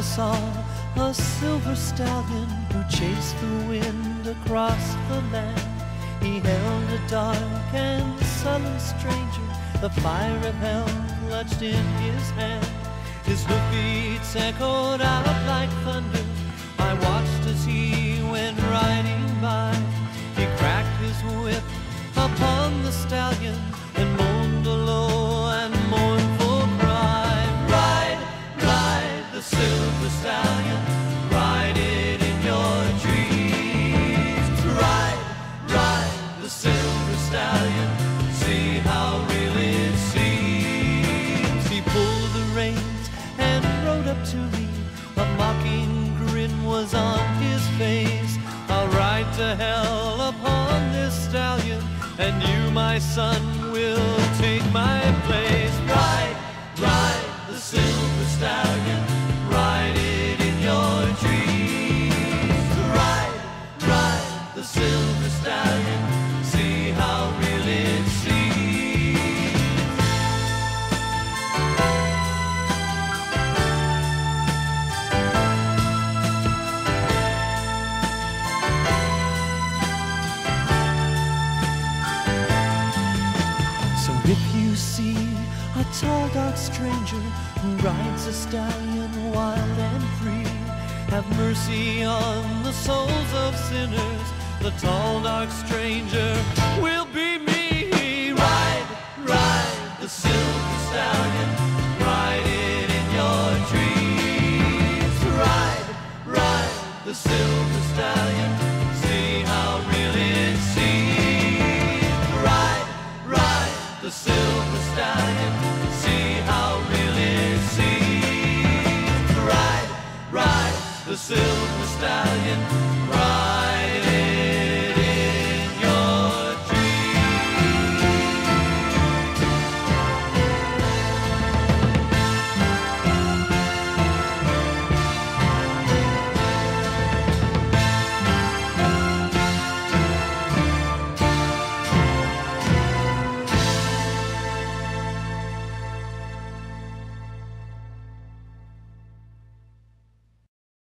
saw a silver stallion who chased the wind across the land. He held a dark and sullen stranger, the fire of hell clutched in his hand. His hoofbeats echoed out like thunder. I watched as he went riding by. He cracked his whip upon the stallion and moaned a low how real it seems. He pulled the reins and rode up to me. A mocking grin was on his face. I'll ride to hell upon this stallion, and you, my son, will take my place. If you see a tall dark stranger who rides a stallion wild and free, have mercy on the souls of sinners. The tall dark stranger will be me. Ride, ride the silver stallion, ride it in your dreams. Ride, ride the silver stallion, seems.